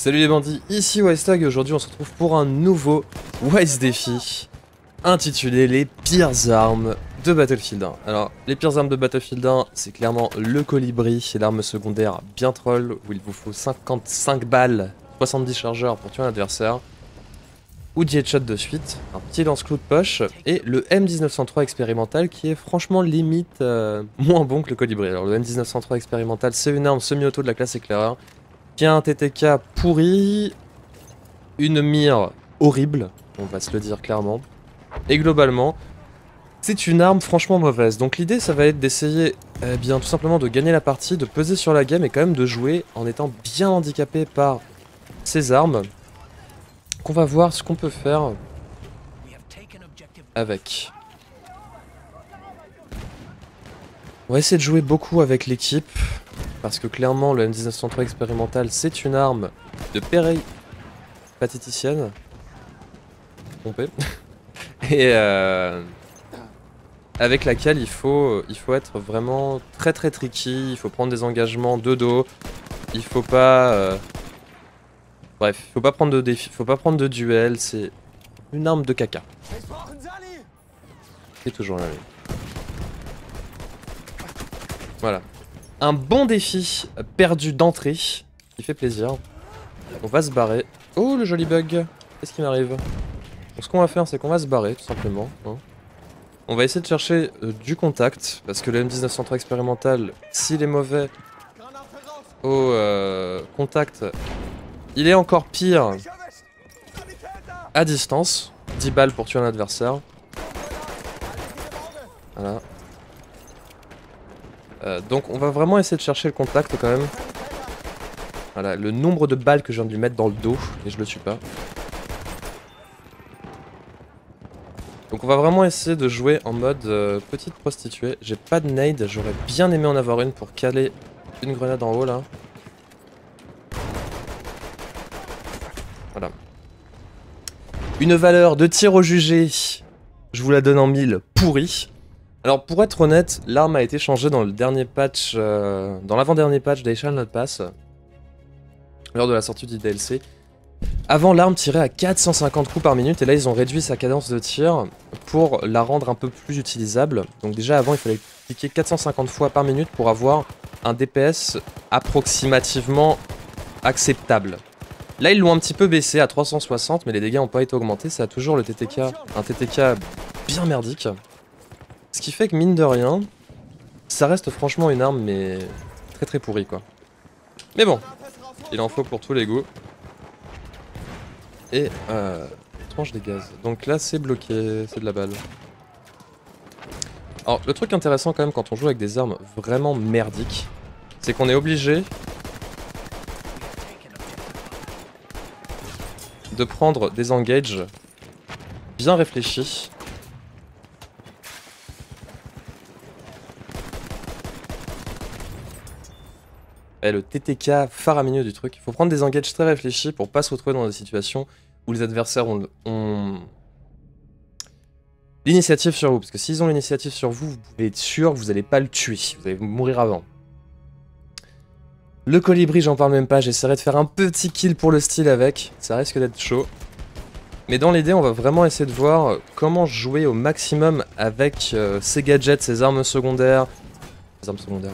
Salut les bandits, ici Westag et aujourd'hui on se retrouve pour un nouveau Wise défi intitulé les pires armes de Battlefield 1. Alors les pires armes de Battlefield 1 c'est clairement le colibri, c'est l'arme secondaire bien troll où il vous faut 55 balles, 70 chargeurs pour tuer un adversaire ou 10 headshots de suite, un petit lance-clou de poche, et le M1903 expérimental qui est franchement limite euh, moins bon que le colibri. Alors le M1903 expérimental c'est une arme semi-auto de la classe éclaireur, a un TTK pourri, une mire horrible, on va se le dire clairement, et globalement, c'est une arme franchement mauvaise. Donc l'idée ça va être d'essayer eh bien tout simplement de gagner la partie, de peser sur la game et quand même de jouer en étant bien handicapé par ces armes qu'on va voir ce qu'on peut faire avec. On va essayer de jouer beaucoup avec l'équipe, parce que clairement le M1903 expérimental c'est une arme de péripatéticienne. Trompé. Et euh, avec laquelle il faut, il faut être vraiment très très tricky, il faut prendre des engagements de dos, il faut pas... Euh, Bref, faut pas prendre de défi, faut pas prendre de duel, c'est une arme de caca. C'est toujours la même. Voilà. Un bon défi perdu d'entrée, qui fait plaisir. On va se barrer. Oh le joli bug Qu'est-ce qui m'arrive? Ce qu'on va faire c'est qu'on va se barrer tout simplement. Hein. On va essayer de chercher euh, du contact, parce que le M1903 expérimental, s'il est mauvais au euh, contact, il est encore pire à distance. 10 balles pour tuer un adversaire. Voilà. Euh, donc on va vraiment essayer de chercher le contact quand même. Voilà, le nombre de balles que je viens de lui mettre dans le dos et je le tue pas. Donc on va vraiment essayer de jouer en mode euh, petite prostituée. J'ai pas de nade, j'aurais bien aimé en avoir une pour caler une grenade en haut là. Une valeur de tir au jugé, je vous la donne en mille, pourri. Alors pour être honnête, l'arme a été changée dans le dernier patch, euh, dans l'avant-dernier patch d'I Not Pass, lors de la sortie du DLC. Avant, l'arme tirait à 450 coups par minute, et là ils ont réduit sa cadence de tir pour la rendre un peu plus utilisable. Donc déjà avant, il fallait cliquer 450 fois par minute pour avoir un DPS approximativement acceptable. Là, ils l'ont un petit peu baissé à 360, mais les dégâts n'ont pas été augmentés. Ça a toujours le TTK, un TTK bien merdique. Ce qui fait que, mine de rien, ça reste franchement une arme, mais très très pourrie, quoi. Mais bon, il en faut pour tous les goûts. Et, euh, tranche des gaz. Donc là, c'est bloqué, c'est de la balle. Alors, le truc intéressant quand même quand on joue avec des armes vraiment merdiques, c'est qu'on est obligé de prendre des engages bien réfléchis. Le TTK faramineux du truc. Il faut prendre des engages très réfléchis pour pas se retrouver dans des situations où les adversaires ont, l'initiative sur vous. Parce que s'ils ont l'initiative sur vous, vous pouvez être sûr que vous n'allez pas le tuer. Vous allez mourir avant. Le colibri, j'en parle même pas, j'essaierai de faire un petit kill pour le style avec, ça risque d'être chaud. Mais dans l'idée, on va vraiment essayer de voir comment jouer au maximum avec euh, ses gadgets, ses armes secondaires, ses armes secondaires,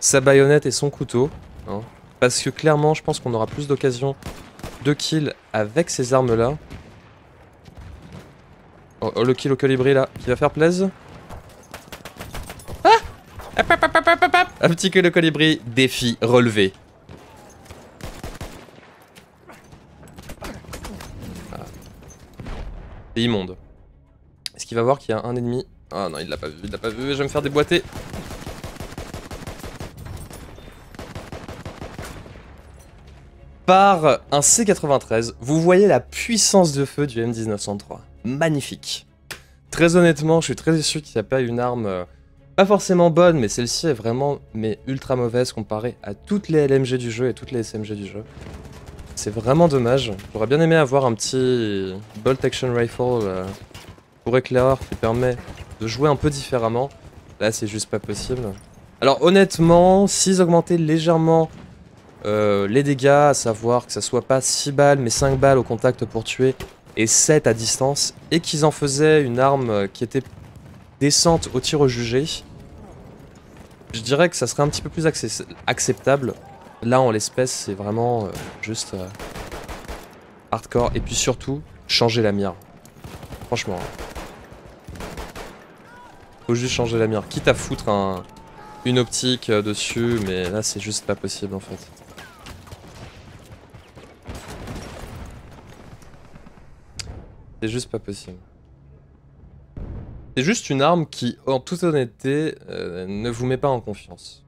sa baïonnette et son couteau. Hein. parce que clairement, je pense qu'on aura plus d'occasions de kill avec ces armes-là. Oh, oh, le kill au colibri là, qui va faire plaisir. Un petit que le colibri, défi relevé. C'est immonde. Est-ce qu'il va voir qu'il y a un ennemi? Ah non, il l'a pas vu, il l'a pas vu, je vais me faire déboîter. Par un C93, vous voyez la puissance de feu du M1903. Magnifique. Très honnêtement, je suis très déçu qu'il n'y a pas une arme euh, pas forcément bonne, mais celle-ci est vraiment mais ultra mauvaise comparée à toutes les LMG du jeu et toutes les SMG du jeu. C'est vraiment dommage. J'aurais bien aimé avoir un petit Bolt Action Rifle euh, pour éclaireur qui permet de jouer un peu différemment. Là, c'est juste pas possible. Alors honnêtement, s'ils augmentaient légèrement euh, les dégâts, à savoir que ça soit pas 6 balles mais 5 balles au contact pour tuer et 7 à distance, et qu'ils en faisaient une arme qui était décente au tir au jugé, je dirais que ça serait un petit peu plus acceptable. Là, en l'espèce, c'est vraiment euh, juste euh, hardcore. Et puis surtout, changer la mire. Franchement. Faut juste changer la mire. Quitte à foutre un, une optique dessus, mais là, c'est juste pas possible en fait. C'est juste pas possible. C'est juste une arme qui, en toute honnêteté, euh, ne vous met pas en confiance.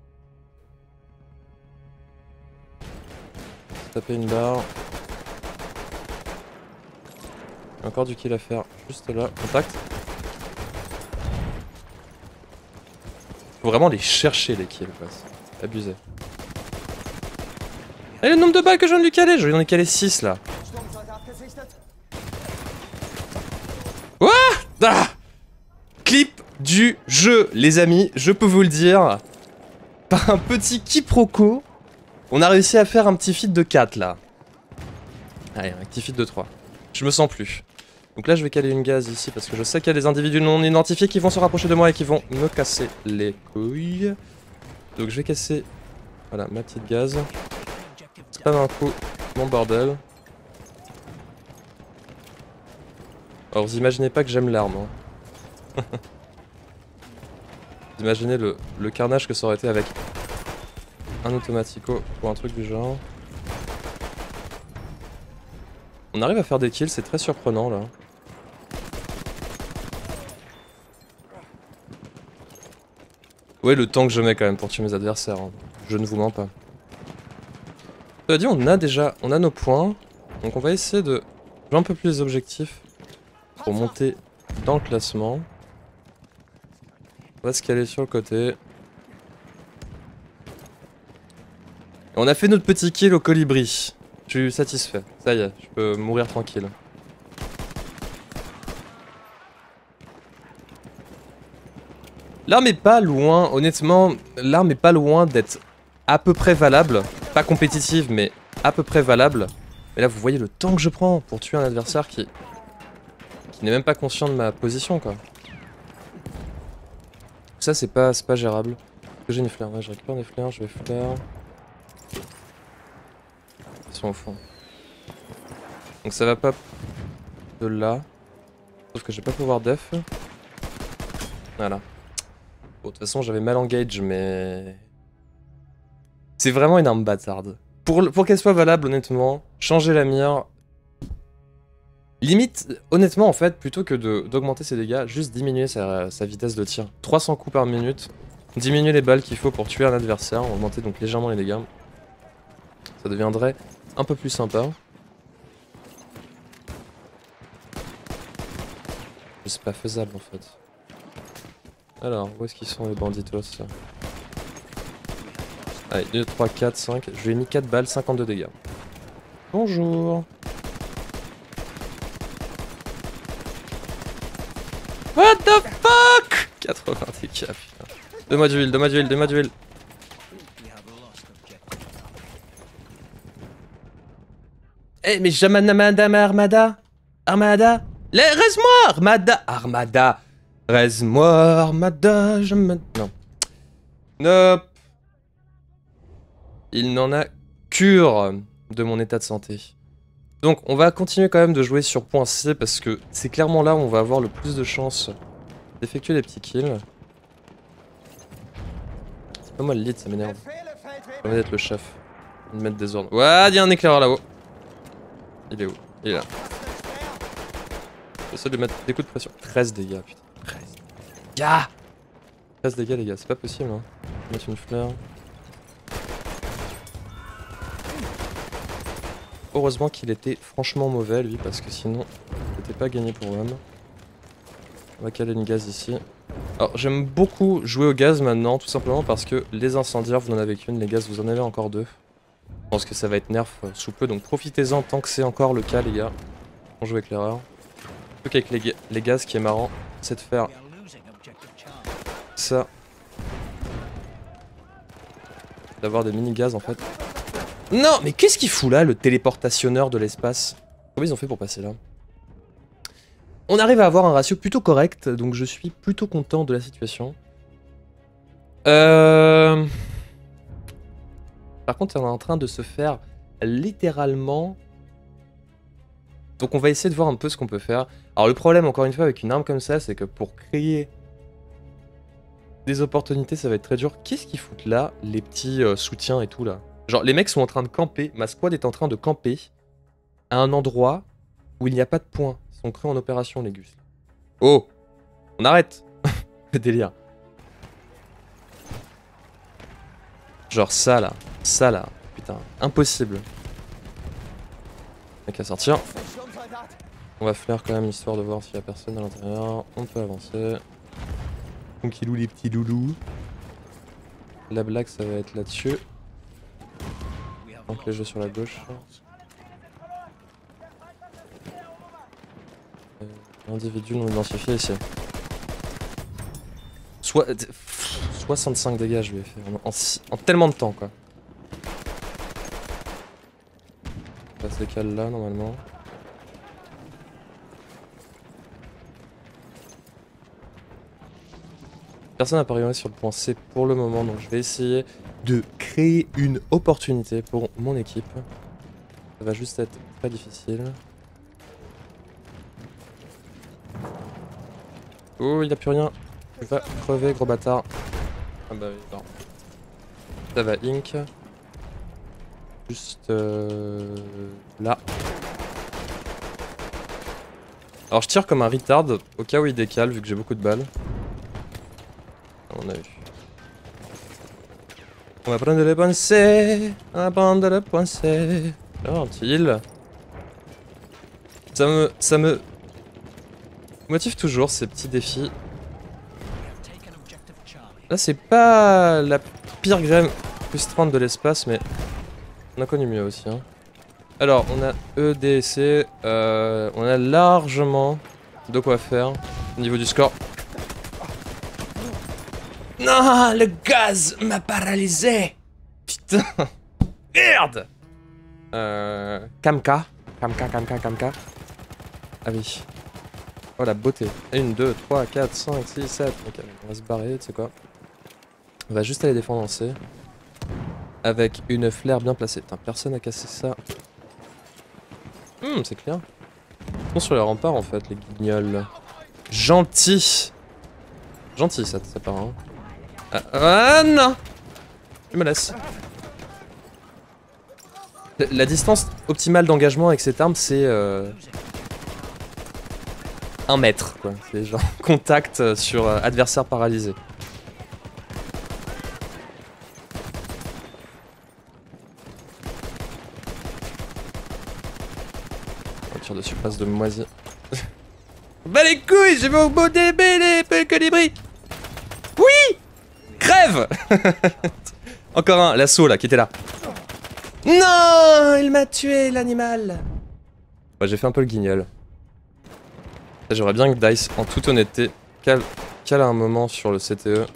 Taper une barre. Encore du kill à faire juste là. Contact. Faut vraiment les chercher les kills quoi. Abusé. Et le nombre de balles que je viens de lui caler Je lui en ai calé 6 là. What ah clip du les amis, je peux vous le dire. Par un petit quiproquo, on a réussi à faire un petit feat de 4 là. Allez, un petit feat de 3. Je me sens plus. Donc là, je vais caler une gaz ici parce que je sais qu'il y a des individus non identifiés qui vont se rapprocher de moi et qui vont me casser les couilles. Donc je vais casser, voilà, ma petite gaz. Spam un coup mon bordel. Alors vous imaginez pas que j'aime l'arme. Hein. Imaginez le, carnage que ça aurait été avec un automatico ou un truc du genre. On arrive à faire des kills, c'est très surprenant là. Ouais, le temps que je mets quand même pour tuer mes adversaires. Hein. Je ne vous mens pas. Cela dit, on a déjà on a nos points. Donc on va essayer de jouer un peu plus les objectifs pour monter dans le classement. On va se caler sur le côté. on a fait notre petit kill au colibri. Je suis satisfait. Ça y est, je peux mourir tranquille. L'arme est pas loin, honnêtement, l'arme est pas loin d'être à peu près valable. Pas compétitive, mais à peu près valable. Mais là, vous voyez le temps que je prends pour tuer un adversaire qui... qui n'est même pas conscient de ma position, quoi. Ça, c'est pas, pas gérable. J'ai une ouais, je récupère des fleurs, je vais fleurs. Ils sont au fond. Donc ça va pas de là. Sauf que je vais pas pouvoir def. Voilà. Bon, de toute façon, j'avais mal engage, mais... C'est vraiment une arme bâtarde. Pour, pour qu'elle soit valable, honnêtement, changer la mire, Limite, honnêtement, en fait, plutôt que d'augmenter ses dégâts, juste diminuer sa, vitesse de tir. 300 coups par minute, diminuer les balles qu'il faut pour tuer un adversaire, augmenter donc légèrement les dégâts. Ça deviendrait un peu plus sympa. C'est pas faisable en fait. Alors, où est-ce qu'ils sont les banditos? Allez, 2, 3, 4, 5. Je lui ai mis 4 balles, 52 dégâts. Bonjour What the fuck 80 dégâts, putain. Donne-moi d'huile, donne-moi d'huile, donne-moi d'huile. Eh, mais jamais madame Armada Armada Reste-moi Armada Armada Reste-moi Armada Je me... Non. Nope. Il n'en a cure de mon état de santé. Donc on va continuer quand même de jouer sur point C parce que c'est clairement là où on va avoir le plus de chances d'effectuer des petits kills. C'est pas moi le lead, ça m'énerve. Envie d'être le chef. De mettre des ordres. Ouais, il y a un éclaireur là-haut. Il est où? Il est là. J'essaie de mettre des coups de pression. 13 dégâts, putain. 13 dégâts 13 dégâts les gars, c'est pas possible hein. Mettre une fleur. Heureusement qu'il était franchement mauvais lui parce que sinon c'était pas gagné pour l'homme. On va caler une gaz ici. Alors j'aime beaucoup jouer au gaz maintenant tout simplement parce que les incendiaires vous en avez qu'une, les gaz vous en avez encore deux. Je pense que ça va être nerf euh, sous peu donc profitez-en tant que c'est encore le cas les gars. On joue avec l'erreur. Le truc avec les, les gaz qui est marrant c'est de faire ça. D'avoir des mini gaz en fait Non, mais qu'est-ce qu'il fout là, le téléportationneur de l'espace? Comment ils ont fait pour passer là? On arrive à avoir un ratio plutôt correct, donc je suis plutôt content de la situation. Euh... Par contre, on est en train de se faire littéralement... Donc on va essayer de voir un peu ce qu'on peut faire. Alors le problème, encore une fois, avec une arme comme ça, c'est que pour créer des opportunités, ça va être très dur. Qu'est-ce qu'ils foutent là, les petits euh, soutiens et tout là? Genre, les mecs sont en train de camper, ma squad est en train de camper à un endroit où il n'y a pas de points. Ils sont créés en opération, les gus. Oh On arrête Le délire. Genre ça là, ça là, putain, impossible. Mec à sortir. On va faire quand même histoire de voir s'il y a personne à l'intérieur. On peut avancer. Tranquillou les petits loulous. La blague ça va être là-dessus. Donc les jeux sur la gauche. Euh, individu non identifié ici. Soit 65 dégâts je lui ai fait en, en tellement de temps quoi. Ça se décale là normalement. Personne n'a parié sur le point C pour le moment, donc je vais essayer de créer une opportunité pour mon équipe. Ça va juste être très difficile. Oh, il a plus rien. Tu vas crever, gros bâtard. Ah bah non. Ça va, Ink. Juste euh, là. Alors je tire comme un retard au cas où il décale vu que j'ai beaucoup de balles. On a vu. On va prendre les pensées, on va prendre les pensées. Gentil. Ça me, ça me motive toujours ces petits défis. Là c'est pas la pire grève plus 30 de l'espace mais on a connu mieux aussi. Hein. Alors on a EDC, euh, on a largement de quoi faire au niveau du score. Non, le gaz m'a paralysé. Putain. Merde. Euh, Kamka. Kamka, Kamka, Kamka. Ah oui. Oh la beauté. 1, 2, 3, 4, 5, 6, 7. Ok, on va se barrer, tu sais quoi. On va juste aller défendre en C. Avec une flaire bien placée. Putain, personne a cassé ça. Hum, c'est clair. Ils sont sur les remparts en fait, les guignols. Gentil Gentil ça, ça part, hein. Ah, ah, non Je me laisse. La, distance optimale d'engagement avec cette arme, c'est... Euh, un mètre, quoi. C'est genre contact euh, sur euh, adversaire paralysé. On tire de surface de moisi. bah les couilles, j'ai mon beau DB les colibris Oui Crève Encore un, l'assaut là, qui était là. Non Il m'a tué l'animal J'ai fait un peu le guignol. J'aimerais bien que Dice, en toute honnêteté, cale, cale un moment sur le CTE.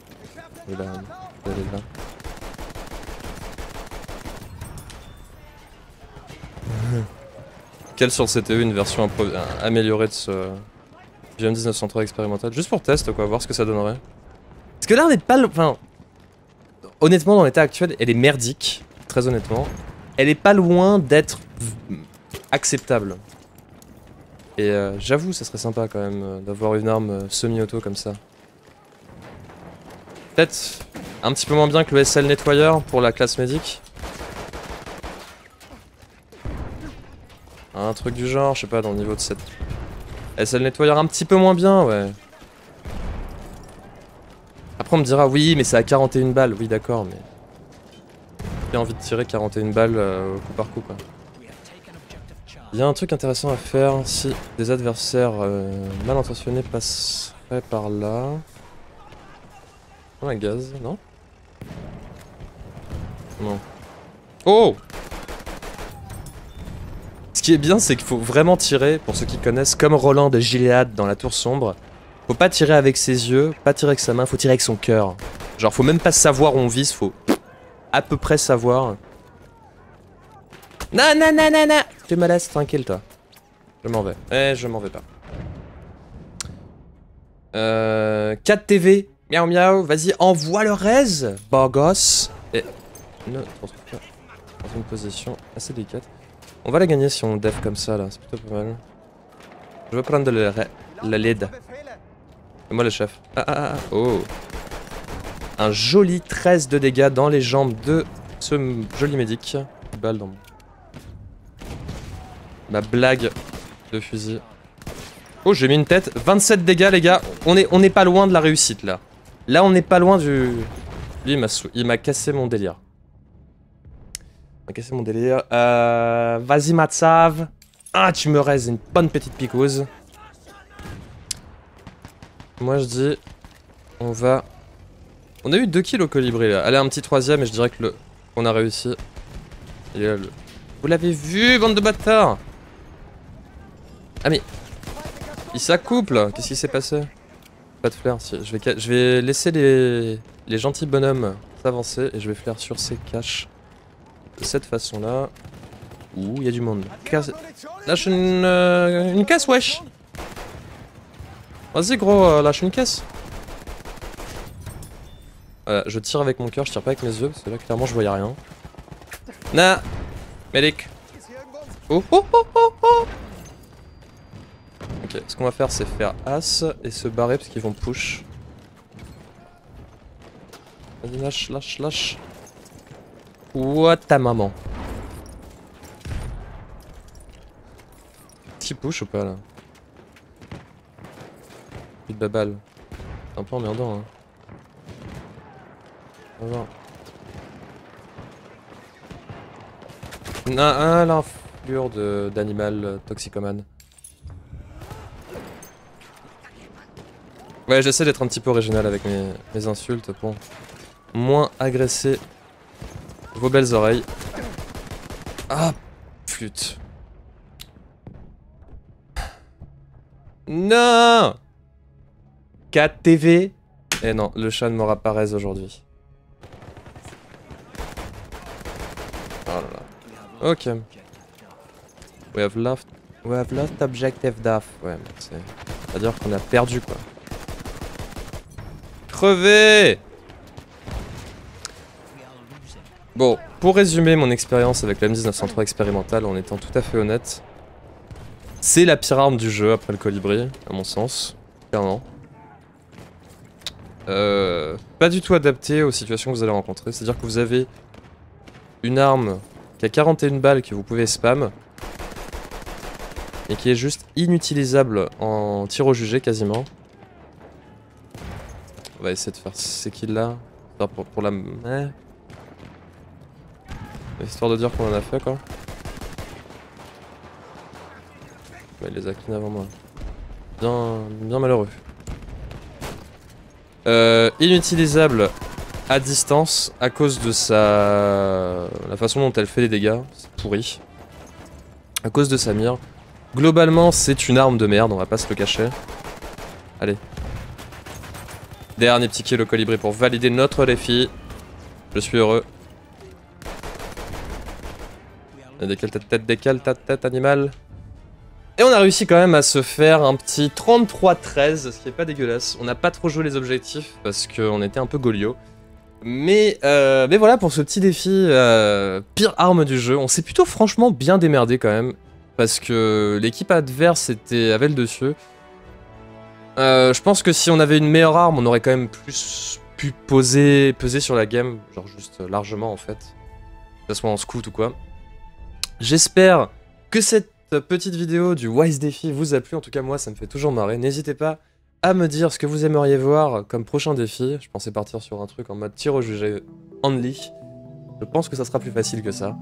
Il là. Cale sur le CTE une version améliorée de ce GM1903 expérimental. Juste pour test quoi, voir ce que ça donnerait. Parce que là on est pas... Enfin... Honnêtement dans l'état actuel, elle est merdique. Très honnêtement. Elle est pas loin d'être acceptable. Et euh, j'avoue, ça serait sympa quand même euh, d'avoir une arme euh, semi-auto comme ça. Peut-être un petit peu moins bien que le SL nettoyeur pour la classe médic. Un truc du genre, je sais pas, dans le niveau de cette... SL nettoyeur un petit peu moins bien, ouais. Après on me dira, oui, mais c'est à 41 balles. Oui, d'accord, mais... J'ai envie de tirer 41 balles coup par coup, quoi. Il y a un truc intéressant à faire si des adversaires euh, mal intentionnés passeraient par là. Oh, un gaz, non? Non. Oh Ce qui est bien, c'est qu'il faut vraiment tirer, pour ceux qui connaissent, comme Roland de Gilead dans La Tour Sombre. Faut pas tirer avec ses yeux, pas tirer avec sa main, faut tirer avec son cœur. Genre, faut même pas savoir où on vise, faut à peu près savoir Non, non, non, non, non Tu me laisses tranquille, toi. Je m'en vais. Eh, je m'en vais pas. Euh... 4 TV. Miaou miaou. Vas-y, envoie le beau gosse. Et... Ne, dans une position assez délicate. On va la gagner si on def comme ça, là. C'est plutôt pas mal. Je veux prendre le, la lead. Et moi le chef. Ah, ah, ah, oh. Un joli 13 de dégâts dans les jambes de ce joli médic. Balle dans ma blague de fusil. Oh, j'ai mis une tête. 27 dégâts, les gars. On est, pas loin de la réussite, là. Là, on n'est pas loin du... Lui, il m'a cassé mon délire. Il m'a cassé mon délire. Euh, Vas-y, Matsav. Ah, tu me raises une bonne petite picouse. Moi, je dis... On va... On a eu 2 kills au colibri, là. Allez, un petit troisième, et je dirais que le... On a réussi. Vous l'avez vu, bande de bâtards? Ah mais... Il s'accouple Qu'est-ce qui s'est passé? Pas de flair, si. Je vais, je vais laisser les... les gentils bonhommes s'avancer et je vais flair sur ces caches. De cette façon-là. Ouh, il y a du monde. Lâche une... Euh, une caisse, wesh Vas-y gros, euh, lâche une caisse. Voilà, je tire avec mon cœur, je tire pas avec mes yeux, parce que là clairement je voyais rien. Na Medic Oh oh oh oh oh Ok, ce qu'on va faire c'est faire As et se barrer parce qu'ils vont push. Vas-y lâche, lâche, lâche. What ta maman Qui push ou pas là? Plus de. C'est un peu emmerdant hein. On va voir. Un, l'influre d'animal toxicomane. Ouais, j'essaie d'être un petit peu original avec mes, insultes pour moins agresser vos belles oreilles. Ah, flûte. Non 4 TV Eh non, le chat ne m'aura pas raise aujourd'hui. Oh là là. Ok. We have lost, we have lost objective DAF. Ouais, c'est... à dire qu'on a perdu quoi. Bon, pour résumer mon expérience avec la M1903 expérimentale en étant tout à fait honnête, c'est la pire arme du jeu après le colibri, à mon sens, clairement. Euh, pas du tout adapté aux situations que vous allez rencontrer, c'est-à-dire que vous avez une arme qui a 41 balles que vous pouvez spam, et qui est juste inutilisable en tir au jugé quasiment. On va essayer de faire ces kills là. Pour, pour la... Histoire de dire qu'on en a fait quoi. il les a clean avant moi. Bien, bien malheureux. Euh, inutilisable à distance à cause de sa... La façon dont elle fait les dégâts. C'est pourri. À cause de sa mire. Globalement, c'est une arme de merde, on va pas se le cacher. Allez, Dernier petit kill au colibri pour valider notre défi. Je suis heureux. Décale ta tête, décale ta tête, animal. Et on a réussi quand même à se faire un petit 33-13, ce qui est pas dégueulasse. On n'a pas trop joué les objectifs parce qu'on était un peu golio. Mais, euh, mais voilà pour ce petit défi, euh, pire arme du jeu. On s'est plutôt franchement bien démerdé quand même. Parce que l'équipe adverse était, avait le dessus. Euh, je pense que si on avait une meilleure arme, on aurait quand même plus pu poser, peser sur la game, genre juste largement en fait. Que ce soit en scout ou quoi. J'espère que cette petite vidéo du Wise Défi vous a plu, en tout cas moi ça me fait toujours marrer. N'hésitez pas à me dire ce que vous aimeriez voir comme prochain défi. Je pensais partir sur un truc en mode tir au jugé only. Je pense que ça sera plus facile que ça.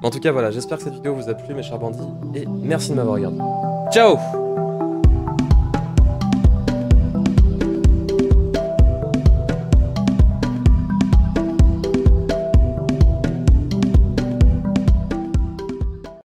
Mais en tout cas voilà, j'espère que cette vidéo vous a plu mes chers bandits, et merci de m'avoir regardé. Ciao